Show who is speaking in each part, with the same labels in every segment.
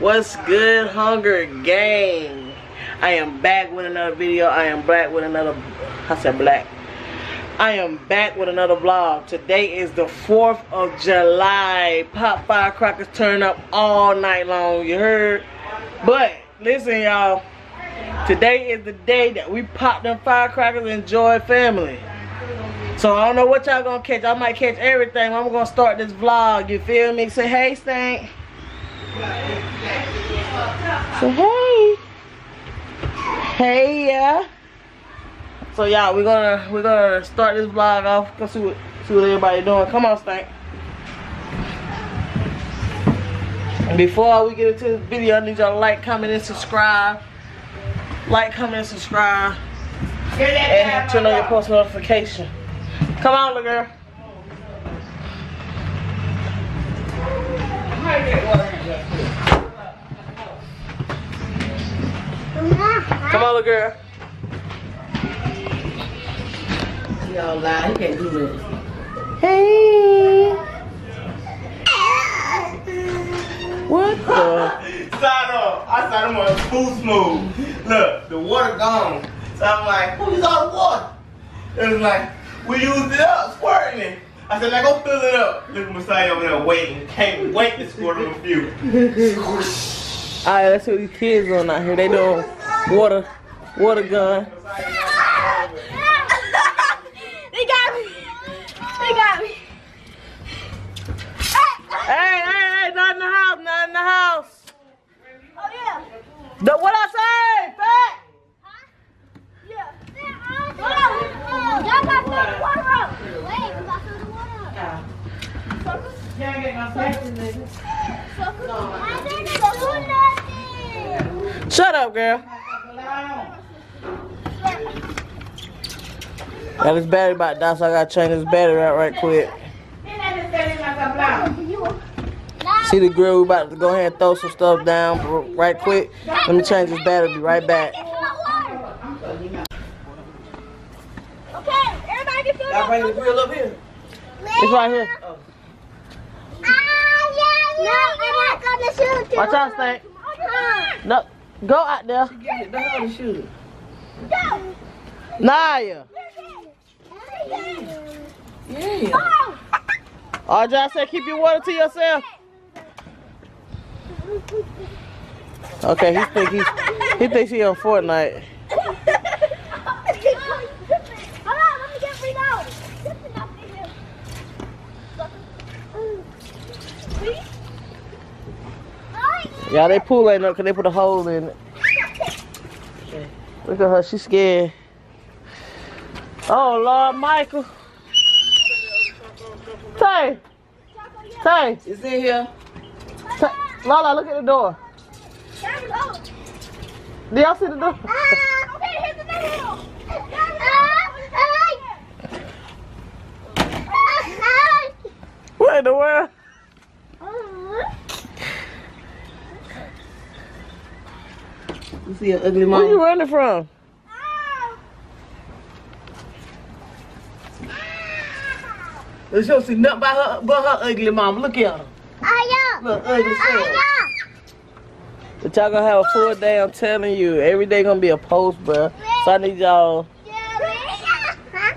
Speaker 1: What's good, Hunger Gang? I am back with another video. I am back with another, I said black. I am back with another vlog. Today is the 4th of July. Pop firecrackers turn up all night long, you heard? But, listen y'all. Today is the day that we pop them firecrackers and enjoy family. So I don't know what y'all gonna catch. I might catch everything. I'm gonna start this vlog. You feel me? Say hey, Stank. Say hey. Hey, yeah. So y'all, we're gonna we're gonna start this vlog off. Go see what see what everybody doing. Come on, Stank. And before we get into this video, I need y'all to like, comment, and subscribe. Like, comment, and subscribe. And turn on your post notification. Come on, little girl. Come on, little girl.
Speaker 2: Y'all lie, he can't do that.
Speaker 1: Hey. What the?
Speaker 3: Side up. I saw them on full smooth. Look, the water gone. So I'm like, who's all the water? It was like, we used it up, squirting it. I said, like, go fill it up. Look at Messiah over there waiting. Can't wait to squirt him a few.
Speaker 1: Alright, let's see what these kids doing out here. They doing water, water gun.
Speaker 4: they got me. They got me.
Speaker 1: Hey, hey, hey, not in the house, not in the house.
Speaker 4: Oh yeah.
Speaker 1: The, what I say? Fat?
Speaker 4: Yeah. Hold on. Y'all got to fill the water up. Wait, we got to fill the water up. Suckers. Suckers. I didn't do nothing.
Speaker 1: Shut up, girl. Got this battery about to die, so I gotta change this battery out right quick. See the grill, we about to go ahead and throw some stuff down right quick. Let me change this battery, be right back.
Speaker 4: Okay, everybody can fill
Speaker 2: Y'all
Speaker 4: up.
Speaker 2: bring the grill up here.
Speaker 1: It's right here.
Speaker 4: I'm not gonna shoot you.
Speaker 1: Watch out.
Speaker 4: Come
Speaker 1: No, go out there.
Speaker 2: Down and shoot.
Speaker 4: Go.
Speaker 1: Naya.
Speaker 2: Yeah.
Speaker 4: Oh.
Speaker 1: RJ I said keep your water to yourself. Okay, he he's he thinks he on Fortnite.
Speaker 4: Hold on, let me get reload.
Speaker 1: Yeah, they pool ain't up because they put a hole in it. Look at her, she's scared. Oh Lord Michael. Tay, Tay,
Speaker 2: It's in here.
Speaker 1: Tay, Lala, look at the door. Do y'all see the door? What in the world?
Speaker 2: You see an ugly
Speaker 1: Where you running from?
Speaker 2: She don't see nothing but her, but her ugly mom. Look at her. Look, ugly self.
Speaker 1: But y'all gonna have a full day, I'm telling you. Every day gonna be a post, bruh. So I need y'all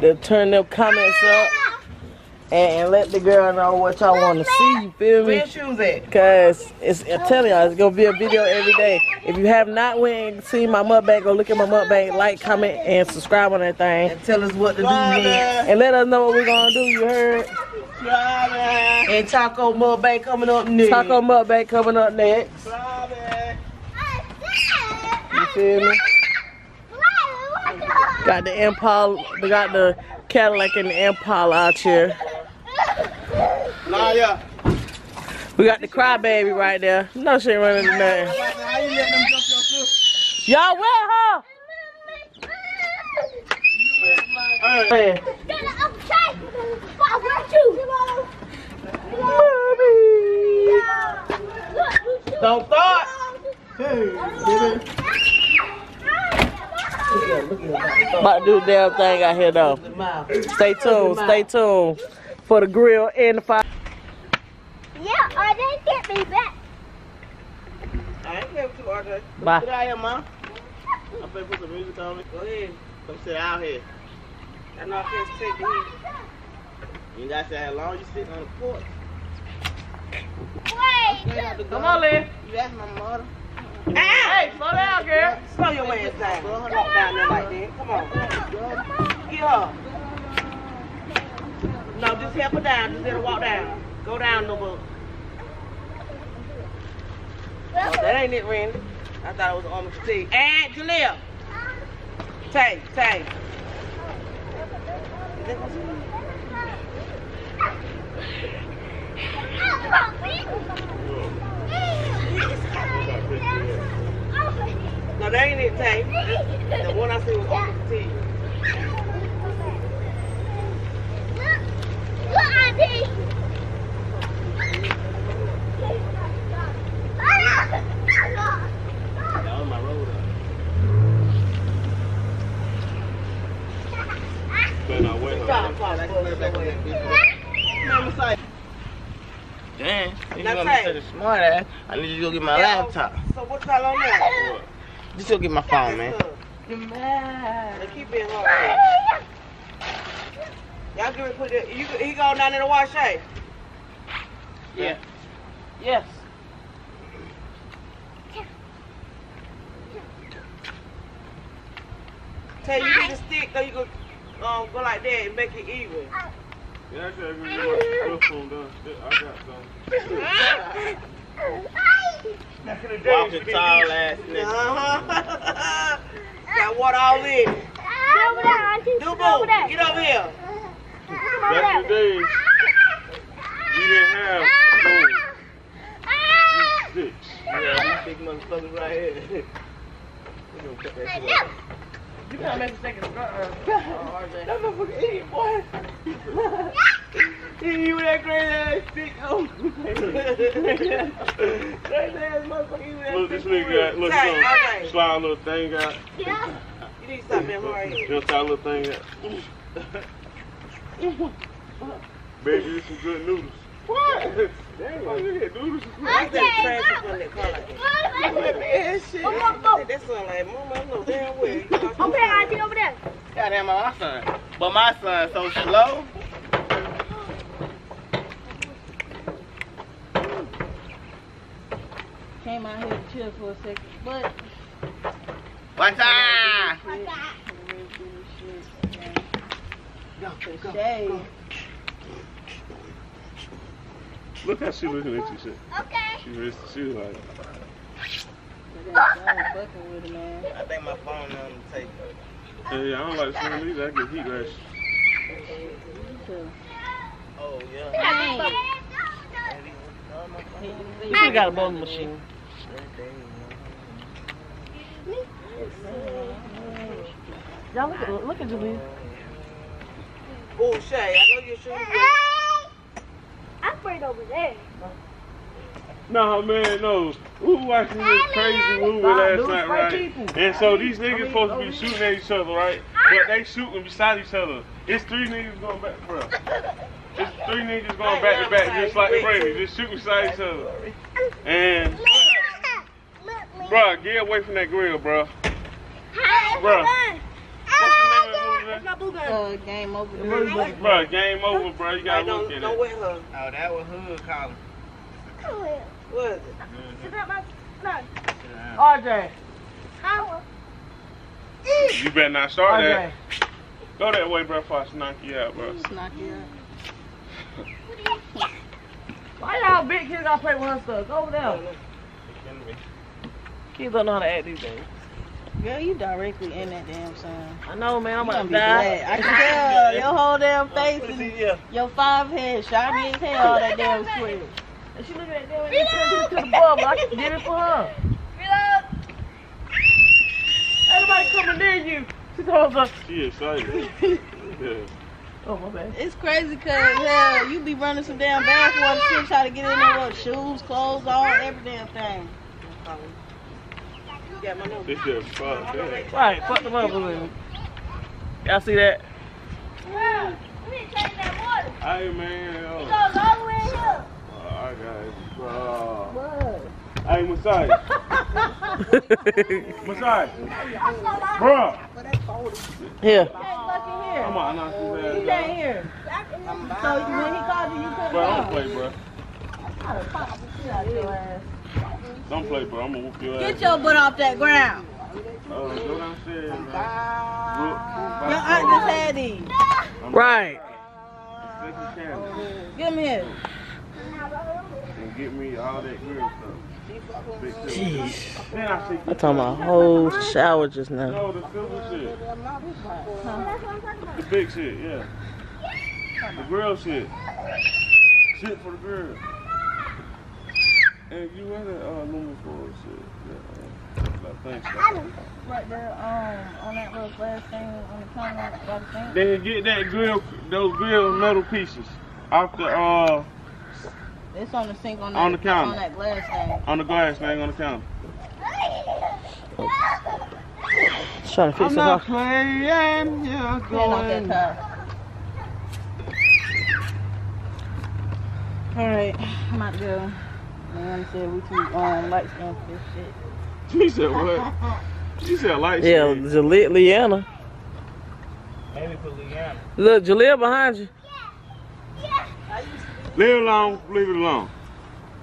Speaker 1: to turn them comments up and, and let the girl know what y'all want to see. You feel
Speaker 2: Where
Speaker 1: me?
Speaker 2: your shoes at?
Speaker 1: Cause it's I'm telling y'all, it's gonna be a video every day. If you have not went and seen my mukbang, go look at my mukbang, like, comment, and subscribe on that thing.
Speaker 2: And tell us what to do next.
Speaker 1: And let us know what we're gonna do, you heard?
Speaker 2: And Taco Mukbang coming up next.
Speaker 1: Taco mukbang coming up next. You feel me? Got the Impala, we got the Cadillac and the Impala out here.
Speaker 3: Naya,
Speaker 1: We got the crybaby right there. No, she ain't running to nothing.
Speaker 3: how you let them jump your sister?
Speaker 1: Y'all with her?
Speaker 3: Hey,
Speaker 1: Hey.
Speaker 2: Don't thought.
Speaker 1: About to do the damn thing out here though. Stay tuned, stay tuned for the grill and the fire.
Speaker 4: Yeah, I didn't get me back.
Speaker 3: I ain't care with you, RJ.
Speaker 1: Bye.
Speaker 3: Get out here, ma. I'm finna put some music on it.
Speaker 1: Go ahead.
Speaker 3: Come sit out here.
Speaker 1: I know I can't take the heat.
Speaker 3: You gotta say how long you sitting on the porch.
Speaker 4: Wait.
Speaker 1: Come on, Lynn.
Speaker 3: You asked my mother.
Speaker 1: Hey, slow down, girl. Slow your ass down. Don't walk down there like that. Come on. Get her. No, just help her down. Just let her walk down. Go down, no book. Oh, that ain't it, Randy. I thought it was on the fatigue. And Jaleel. Tay, Tay. No, that ain't it, Tay. The one I see was on the fatigue.
Speaker 3: That was my road up. Better not wait.
Speaker 1: Stop, stop, stop, stop.
Speaker 3: Damn, you
Speaker 1: Now,
Speaker 3: gonna
Speaker 1: Tay.
Speaker 3: be such a smart ass. I need you to go get my
Speaker 1: Yeah,
Speaker 3: laptop.
Speaker 1: So what y'all on there?
Speaker 3: Just go get my phone, man.
Speaker 1: They keep being hard. Y'all give me put it. You, he go down in the wash, hey?
Speaker 3: Yeah.
Speaker 1: Yes. Tell you need a stick, so you can um, go like that and make it even.
Speaker 5: Yeah, actually, I'm gonna get my cell phone done. I got some.
Speaker 3: Walking tall ass nigga.
Speaker 1: Uh-huh. Got water all in. Get over there. Do boo, get over here.
Speaker 5: Back in the days, we didn't have phones. Six.
Speaker 3: Yeah, these big motherfuckers right here. We gonna cut that shit off.
Speaker 1: You gotta make a second uh,
Speaker 3: That motherfucker idiot, boy. He with that crazy ass stick on. crazy ass motherfucker. he that
Speaker 5: Look, this nigga got, look,
Speaker 1: Tay,
Speaker 5: look,
Speaker 1: okay.
Speaker 5: slide a little thing out. Yeah.
Speaker 1: You need to stop being hard.
Speaker 5: You know, slide a little thing out. Baby, you some good noodles.
Speaker 3: What?
Speaker 5: Damn, you had noodles.
Speaker 1: I said trash up in that car like that.
Speaker 3: That big ass shit.
Speaker 1: I said, That sound like, Mama, I know damn well. you got some-
Speaker 4: Over there, Auntie, over there.
Speaker 3: Goddamn, my son. But my son so slow.
Speaker 6: Came out here to chill for a second, but
Speaker 3: One time.
Speaker 6: the shade.
Speaker 5: Look how she looking at you, shit.
Speaker 4: Okay.
Speaker 5: She was, she was like,
Speaker 6: I was fucking with it, man.
Speaker 3: I think my phone on the tape.
Speaker 5: hey, I don't like swimming either. I get heat rash.
Speaker 3: Oh, yeah.
Speaker 6: dang.
Speaker 1: You got a bowling machine. Y'all look at look at Julie. Oh, Shay, I know you're sure.
Speaker 4: I'm afraid over there.
Speaker 5: No, man, no. We were watching this crazy movie last night,
Speaker 1: fight
Speaker 5: right? And so these niggas supposed to be shooting at each other, right? But they shooting beside each other. It's three niggas going back, bro. It's three niggas going back to back, just like the Brady, just shooting beside each other. And, bro, get away from that grill, bro. Bro. What's the name of the movie, man?
Speaker 1: Not blue gun.
Speaker 6: Uh, game over.
Speaker 5: Bro, game over, bro. You
Speaker 1: Hey,
Speaker 5: gotta
Speaker 1: don't,
Speaker 5: look at
Speaker 1: don't
Speaker 5: it.
Speaker 1: wet her.
Speaker 3: Oh, that was Hood calling.
Speaker 1: What is it?
Speaker 3: Uh,
Speaker 1: RJ.
Speaker 5: You better not start
Speaker 1: RJ.
Speaker 5: that. Go that way, bro, before I knock you out, bro.
Speaker 6: Knock you out.
Speaker 1: Why y'all big kids gotta play with her stuff? Go over there. Kids don't know how to act these days.
Speaker 6: Girl, you directly in that damn son.
Speaker 1: I know, man. I'm
Speaker 6: You
Speaker 1: about
Speaker 6: gonna be
Speaker 1: die.
Speaker 6: glad. I can tell your whole damn face
Speaker 3: See,
Speaker 6: and
Speaker 3: yeah.
Speaker 6: your five head shiny as hell. All that damn sweat.
Speaker 1: And she looking at them and she to the bubble. I can get it for her. Ain't nobody coming near you. She told us.
Speaker 5: She excited. Yeah.
Speaker 1: Oh, my bad.
Speaker 6: It's crazy cause hell, you be running some damn bathwater shit, try to get in there with shoes, clothes, all every damn thing.
Speaker 1: You got my number.
Speaker 5: This shit fuck that.
Speaker 1: Right, fuck the motherfucker. Y'all see that?
Speaker 5: Hey man, oh,
Speaker 4: Goes all the way in here.
Speaker 5: I got it. Bro. Hey Masai, Massage. Bruh.
Speaker 1: Here.
Speaker 6: Fucking.
Speaker 5: Come on, knock his
Speaker 6: He
Speaker 5: ass
Speaker 6: can't hear. So when he called you, you couldn't
Speaker 5: Bro, don't play, bro.
Speaker 6: I'd have popped the shit out of your ass.
Speaker 5: Don't play, bro. I'm gonna whoop your ass.
Speaker 6: Get your butt off that ground.
Speaker 5: Uh, go downstairs, man.
Speaker 6: Your aunt just had these.
Speaker 1: Right.
Speaker 5: Take your
Speaker 6: Give me here.
Speaker 5: and get me all that grill stuff.
Speaker 1: Jeez.
Speaker 5: I say,
Speaker 1: I'm talking about whole shower just now.
Speaker 5: no, the silver shit. The big shit, yeah. The grill shit. Shit for the grill. And you had a uh, aluminum foil shit. Yeah, uh, thanks.
Speaker 6: Right there, um, on that little glass thing on the counter by the sink.
Speaker 5: Then get that grill, those grill metal pieces off the uh
Speaker 6: It's on the sink on that,
Speaker 5: On the counter.
Speaker 6: on that glass thing.
Speaker 5: on the glass thing on the counter.
Speaker 1: Just trying to fix
Speaker 5: I'm
Speaker 1: it
Speaker 5: not
Speaker 1: up.
Speaker 5: playing, yeah,
Speaker 6: Clean off that
Speaker 5: going.
Speaker 6: tub. Alright, I'm about to go. Man said we too um, light skin for this shit.
Speaker 5: She said what? She said light
Speaker 1: Yeah,
Speaker 5: skin.
Speaker 1: Jalea, Leanna.
Speaker 3: Maybe put Leanna.
Speaker 1: Look, Jalea behind you.
Speaker 5: Leave it alone, leave it alone.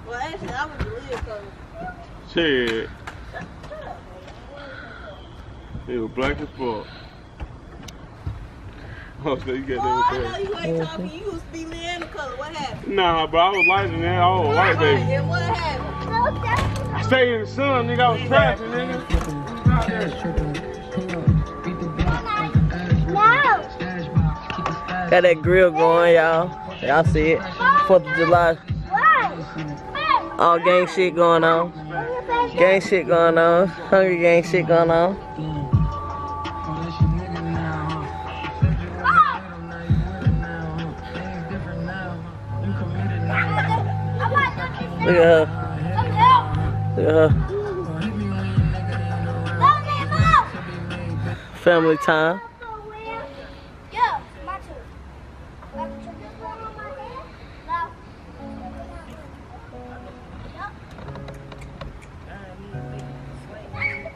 Speaker 6: Well, actually, I was live cause
Speaker 5: Shit. It was black as fuck. Oh, so you got
Speaker 6: Oh, I
Speaker 5: that
Speaker 6: know you ain't talking. You was be Leanna color. What happened?
Speaker 5: Nah, bro, I was lighter than that. I was white, baby.
Speaker 6: And what happened?
Speaker 5: I stayed in the sun, nigga. I was trapping, nigga.
Speaker 1: Got that grill going, y'all. Y'all see it. Fourth of July. All gang shit going on. Gang shit going on. Hungry gang shit going on. Look at her. Look at her. Family time.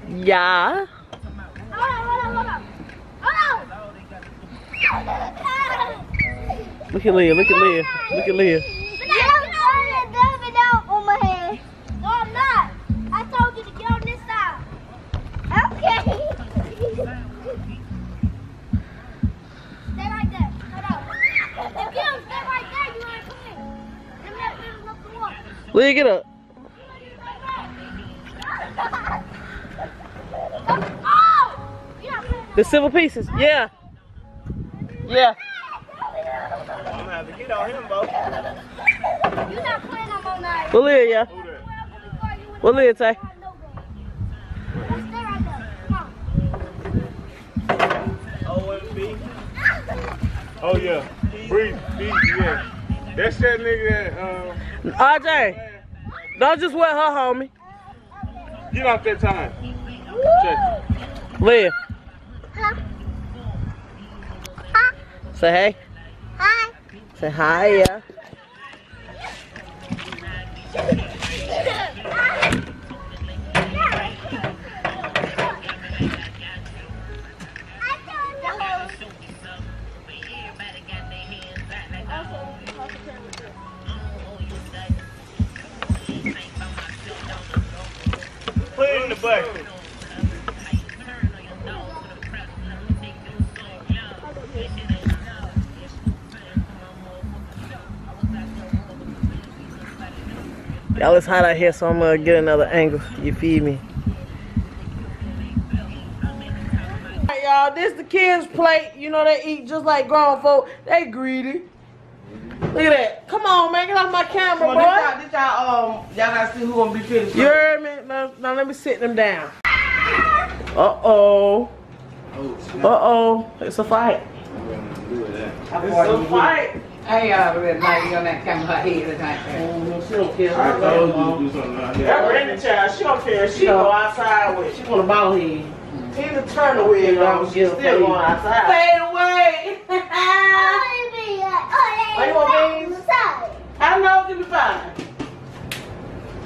Speaker 1: Yeah. Look at Leah. Look at Leah. Look at Leah. Leah, get up.
Speaker 4: You're not playing
Speaker 1: The silver pieces. Yeah. Yeah.
Speaker 3: I'm gonna have to get on him, bro.
Speaker 4: You're not playing no more night.
Speaker 1: Well, Leah, yeah.
Speaker 5: Who that?
Speaker 1: What Leah say?
Speaker 4: Stay right there. Come on.
Speaker 3: OMB.
Speaker 5: Oh, yeah. Breeze, breeze, yeah. That's that nigga that, uh,
Speaker 1: RJ, don't just wear her, homie.
Speaker 5: get off that time. Check.
Speaker 1: Leah,
Speaker 4: Huh?
Speaker 1: say hey.
Speaker 4: Hi.
Speaker 1: Say hi, yeah.
Speaker 3: Put it in the bucket.
Speaker 1: Y'all, it's hot out here, so I'm gonna get another angle. You feed me? Alright, y'all, this the kids' plate. You know they eat just like grown folk. They greedy. Look at that. Come on, man, get off my camera,
Speaker 2: Well,
Speaker 1: boy.
Speaker 2: this y'all, um, y'all gotta see who gonna be finished.
Speaker 1: You heard me? Now, now let me sit them down. Uh oh. Uh oh. It's a fight. It's a fight.
Speaker 7: Hey, y'all, red light on that camera head tonight.
Speaker 1: Oh, no, she don't care.
Speaker 5: I told you to do something out here.
Speaker 1: That Randy child, she don't care. She go outside with. She want a ball head. Either turn the wig on. She still going outside. Fade away.
Speaker 4: Oh,
Speaker 1: you want beans? I know it'll be fine.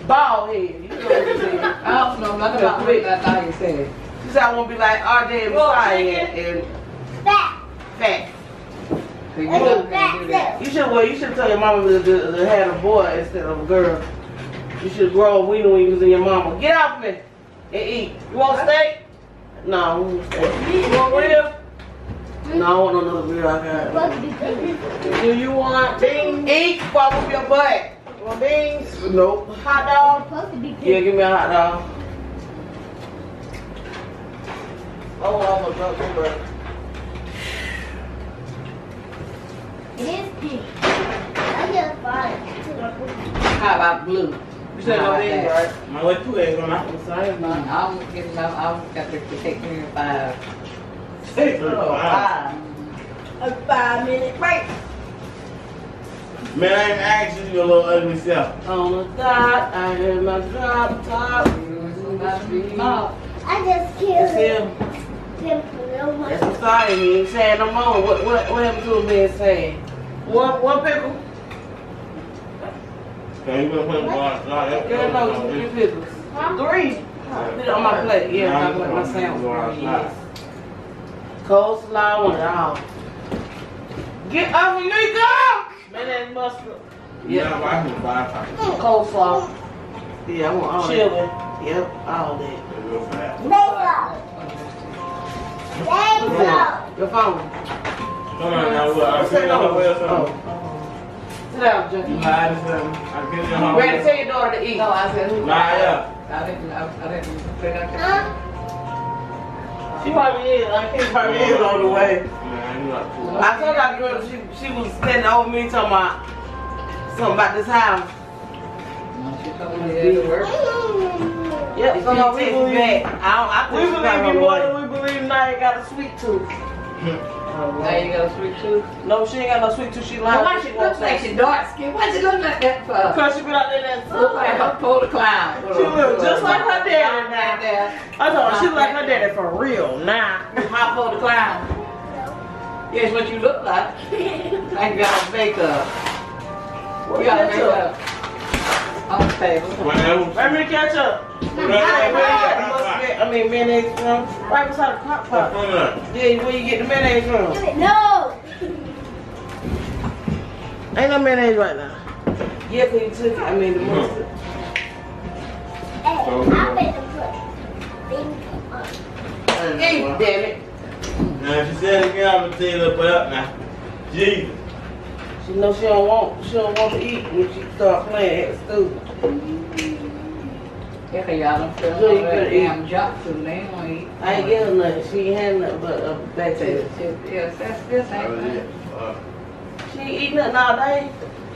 Speaker 1: Ball head. You know what I'm saying.
Speaker 7: I don't know know nothing about it. That's all you said.
Speaker 2: She said I want to be like RJ and Messiah and, and
Speaker 4: Fat.
Speaker 2: fat.
Speaker 7: You not gonna do that.
Speaker 2: You should well, you should tell your mama to, to, to have a boy instead of a girl. You should grow a wiener when you was in your mama. Get off me and eat. You want steak? No, we want steak. You want ribs? No, I want another rib. I got.
Speaker 4: Supposed to be good.
Speaker 2: Do you want beans? Eat before I whoop your butt. You want beans? Nope. Hot dog?
Speaker 4: Supposed to be
Speaker 2: Yeah, give me a hot dog. Oh, I'm a drunk burger.
Speaker 4: It is pink. I just bought it.
Speaker 7: How about blue?
Speaker 2: You said no eggs, right?
Speaker 3: My way two eggs on that.
Speaker 2: I'm sorry,
Speaker 7: Mm,
Speaker 2: man.
Speaker 7: I'm getting, I'm, I'm got to take me to five.
Speaker 2: Oh, five.
Speaker 6: A five minute break.
Speaker 3: Man, I ain't asking you a little ugly self.
Speaker 2: On the dot, I hear my drop top.
Speaker 7: Oh,
Speaker 4: I just
Speaker 2: That's
Speaker 4: killed
Speaker 2: him.
Speaker 4: him for no money.
Speaker 2: That's Messiah. He ain't saying no more. What, what, what happened to him being saying? One, one pickle?
Speaker 3: Can you put him on?
Speaker 2: Girl, no, two three pickles. Three. Put it on my plate. Yeah, I'm gonna put my sandwich. Yes. Coleslaw and all. Get up and you go! Mayonnaise mustard.
Speaker 3: Yeah,
Speaker 2: Yeah.
Speaker 3: I can buy something.
Speaker 2: Mm, coleslaw. Yeah, I want all
Speaker 1: Chili.
Speaker 2: that. Yep, all that.
Speaker 3: It's real fast.
Speaker 4: Makeup. Makeup.
Speaker 2: Your phone.
Speaker 3: Come on now, look. I'll see you on the way or something. Oh, oh, oh.
Speaker 2: Sit down, Junkie.
Speaker 3: Um, you lied to something. I'll get you home.
Speaker 2: Ready to tell your daughter to eat.
Speaker 7: No, I said who?
Speaker 3: Nah, yeah.
Speaker 7: I didn't, I, I didn't put it out.
Speaker 4: Huh?
Speaker 1: She probably is. I think probably is on the way.
Speaker 3: Man, you.
Speaker 2: I told that girl she she was standing over me talking about something about this house.
Speaker 7: She told me to do the work.
Speaker 2: Yep,
Speaker 1: So
Speaker 2: so
Speaker 1: no,
Speaker 2: no,
Speaker 1: we
Speaker 2: we
Speaker 1: believe-
Speaker 2: back. I don't, I
Speaker 1: We
Speaker 2: think she
Speaker 1: believe you more than we believe Nia got a sweet tooth.
Speaker 7: Oh, now you got a sweet tooth.
Speaker 1: No, she ain't got no sweet tooth. She
Speaker 7: Well,
Speaker 1: lied.
Speaker 7: why she looks like she dark skin? Why she look like that for?
Speaker 1: Because she been out there that
Speaker 7: Look like her pull the clown.
Speaker 1: She look just like her daddy now.
Speaker 7: now.
Speaker 1: I told her she like her daddy for real. Nah.
Speaker 7: Hot pull the clown. Yes, what you look like. I got makeup. You got makeup. On the table.
Speaker 3: Whenever.
Speaker 1: Let me catch up.
Speaker 3: Whenever.
Speaker 1: I mean mayonnaise from right beside the crock pot. Yeah, where you get the mayonnaise from?
Speaker 4: No.
Speaker 1: Ain't no mayonnaise right now.
Speaker 2: Yeah, 'cause you took it. I mean, the mustard.
Speaker 4: Hey, I bet them put things on.
Speaker 2: Hey, damn it.
Speaker 3: Now, if she said it again, I'm gonna tell you to put up now. Jesus.
Speaker 2: She know she don't want, she don't want to eat when she start playing at the stool.
Speaker 7: Yeah, 'cause y'all don't feel
Speaker 2: Yeah, you
Speaker 7: no
Speaker 2: eat.
Speaker 7: damn junk food. They ain't gonna eat.
Speaker 2: I ain't get her nothing. She ain't had nothing but a back tail.
Speaker 7: Yes, that's this ain't
Speaker 3: it. Uh,
Speaker 2: She ain't eat nothing all day.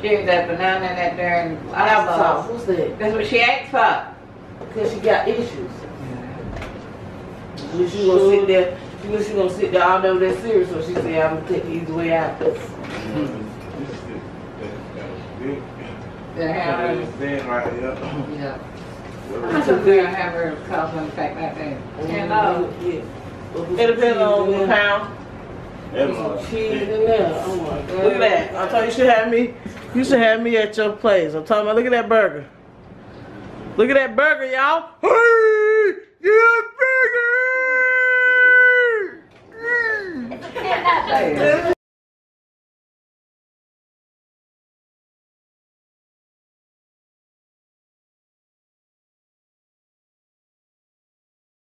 Speaker 7: She ate that banana and that darn
Speaker 2: Applesauce.
Speaker 7: applesauce.
Speaker 2: What's that?
Speaker 7: That's what she ate for.
Speaker 2: Because she got issues. She knew she gonna sit there. She knew she gonna sit there all day with that cereal, so she said, "I'm gonna take the easy way out."
Speaker 3: this is good. That was good.
Speaker 7: The hamburger.
Speaker 3: That was dead right here.
Speaker 7: Yeah. How much a girl hamburger cost when pack like that? Ten dollars.
Speaker 2: Yeah.
Speaker 1: It depends on the pound.
Speaker 3: That
Speaker 2: Put
Speaker 3: was
Speaker 2: some cheese in there. Oh my god.
Speaker 1: Look at that. I told you, you should have me. You should have me at your place. I'm talking about. Look at that burger. Look at that burger, y'all. Hey, yeah, burger.
Speaker 7: Hey.